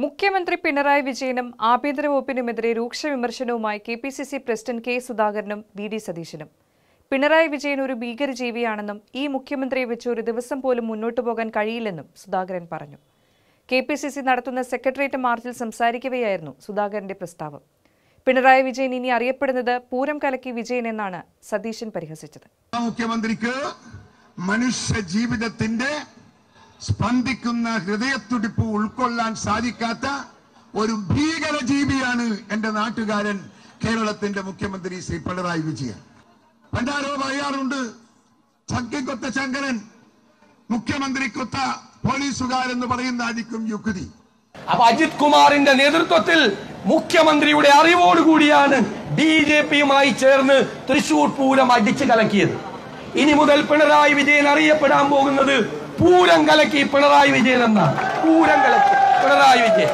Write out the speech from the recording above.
മുഖ്യമന്ത്രി പിണറായി വിജയനും ആഭ്യന്തര വകുപ്പിനുമെതിരെ രൂക്ഷ വിമർശനവുമായി K P C C president K സുധാകരനും വി ഡി സതീശനും. പിണറായി വിജയൻ ഒരു ഭീകരജീവിയാണെന്നും ഈ മുഖ്യമന്ത്രിയെ വെച്ച് ഒരു ദിവസം പോലും മുന്നോട്ടു പോകാൻ കഴിയില്ലെന്നും സുധാകരൻ പറഞ്ഞു. കെ പി സി സി നടത്തുന്ന സെക്രട്ടേറിയറ്റ് മാർച്ചിൽ സംസാരിക്കവെയായിരുന്നു സുധാകരന്റെ പ്രസ്താവം. പിണറായി വിജയൻ ഇനി അറിയപ്പെടുന്നത് പൂരം കലക്കി വിജയൻ എന്നാണ് സതീശൻ പരിഹസിച്ചത്. മുഖ്യമന്ത്രിക്ക് മനുഷ്യ ജീവിതത്തിന്റെ സ്പന്ദിക്കുന്ന ഹൃദയത്തുടിപ്പ് ഉൾക്കൊള്ളാൻ സാധിക്കാത്ത ഒരു ഭീകര ജീവിയാണ് എന്റെ നാട്ടുകാരൻ കേരളത്തിന്റെ മുഖ്യമന്ത്രി ശ്രീ പിണറായി വിജയൻ. പണ്ടാരോ പറയാറുണ്ട് ചങ്കിക്കൊത്ത ശങ്കരൻ മുഖ്യമന്ത്രിക്കൊത്ത പോലീസുകാരെന്ന് പറയുന്നതായിരിക്കും യുക്തി. അപ്പൊ അജിത് കുമാറിന്റെ നേതൃത്വത്തിൽ മുഖ്യമന്ത്രിയുടെ അറിവോടുകൂടിയാണ് ബി ജെ പിയുമായി ചേർന്ന് തൃശൂർ പൂരം അടിച്ചു കലക്കിയത്. ഇനി മുതൽ പിണറായി വിജയൻ അറിയപ്പെടാൻ പോകുന്നത് പൂരം കലക്കി പിണറായി വിജയൻ എന്നാണ്. പൂരം കലക്കി പിണറായി വിജയൻ.